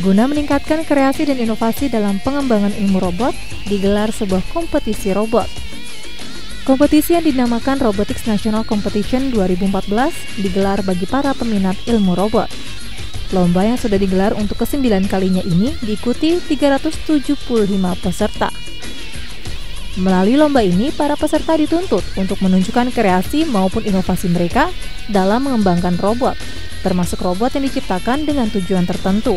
Guna meningkatkan kreasi dan inovasi dalam pengembangan ilmu robot, digelar sebuah kompetisi robot. Kompetisi yang dinamakan Robotics National Competition 2014 digelar bagi para peminat ilmu robot. Lomba yang sudah digelar untuk kesembilan kalinya ini diikuti 375 peserta. Melalui lomba ini, para peserta dituntut untuk menunjukkan kreasi maupun inovasi mereka dalam mengembangkan robot, termasuk robot yang diciptakan dengan tujuan tertentu.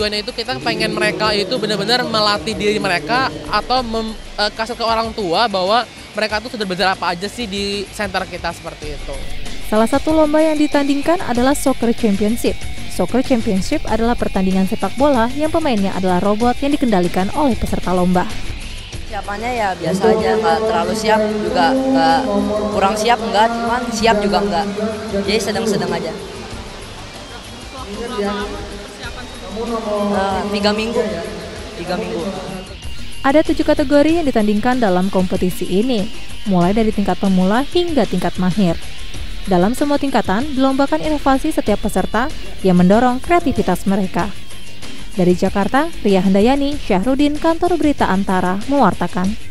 Tujuannya itu kita pengen mereka itu benar-benar melatih diri mereka atau mem, e, kasih ke orang tua bahwa mereka tuh sudah belajar apa aja sih di center kita seperti itu. Salah satu lomba yang ditandingkan adalah Soccer Championship. Soccer Championship adalah pertandingan sepak bola yang pemainnya adalah robot yang dikendalikan oleh peserta lomba. Siapannya ya biasa aja, nggak terlalu siap juga, nggak kurang siap enggak, cuman siap juga enggak. Jadi sedang-sedang aja. Tiga minggu, tiga minggu. Ada tujuh kategori yang ditandingkan dalam kompetisi ini, mulai dari tingkat pemula hingga tingkat mahir. Dalam semua tingkatan, dilombakan inovasi setiap peserta yang mendorong kreativitas mereka. Dari Jakarta, Ria Handayani, Syahrudin, Kantor Berita Antara, mewartakan.